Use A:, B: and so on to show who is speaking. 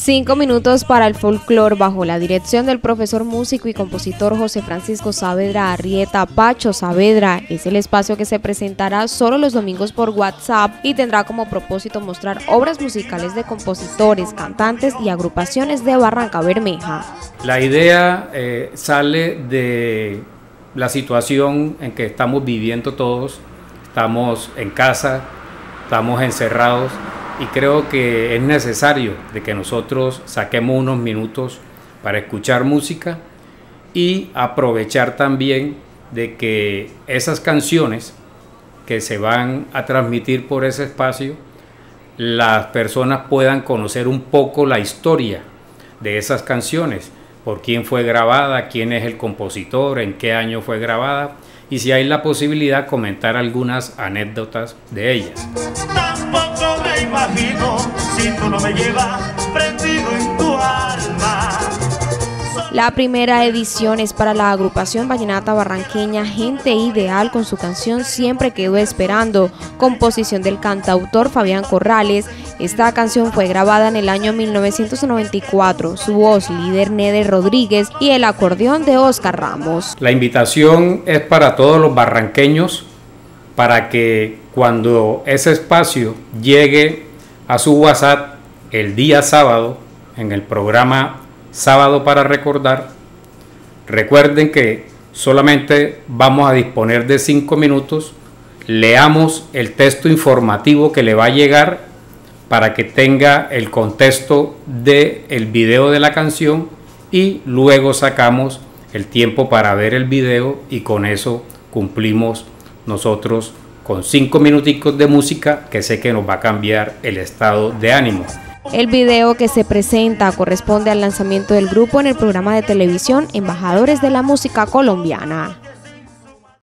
A: Cinco minutos para el folclore bajo la dirección del profesor músico y compositor José Francisco Saavedra Arrieta Pacho Saavedra. Es el espacio que se presentará solo los domingos por WhatsApp y tendrá como propósito mostrar obras musicales de compositores, cantantes y agrupaciones de Barranca Bermeja.
B: La idea eh, sale de la situación en que estamos viviendo todos. Estamos en casa, estamos encerrados y creo que es necesario de que nosotros saquemos unos minutos para escuchar música y aprovechar también de que esas canciones que se van a transmitir por ese espacio, las personas puedan conocer un poco la historia de esas canciones, por quién fue grabada, quién es el compositor, en qué año fue grabada y si hay la posibilidad comentar algunas anécdotas de ellas.
A: Imagino si tú no me llevas La primera edición es para la agrupación vallenata barranqueña Gente Ideal con su canción Siempre quedó esperando, composición del cantautor Fabián Corrales. Esta canción fue grabada en el año 1994. Su voz, líder Nede Rodríguez y el acordeón de Oscar Ramos.
B: La invitación es para todos los barranqueños para que cuando ese espacio llegue a su WhatsApp el día sábado en el programa Sábado para Recordar, recuerden que solamente vamos a disponer de cinco minutos, leamos el texto informativo que le va a llegar para que tenga el contexto del el video de la canción y luego sacamos el tiempo para ver el video y con eso cumplimos nosotros con cinco minuticos de música que sé que nos va a cambiar el estado de ánimo.
A: El video que se presenta corresponde al lanzamiento del grupo en el programa de televisión Embajadores de la Música Colombiana.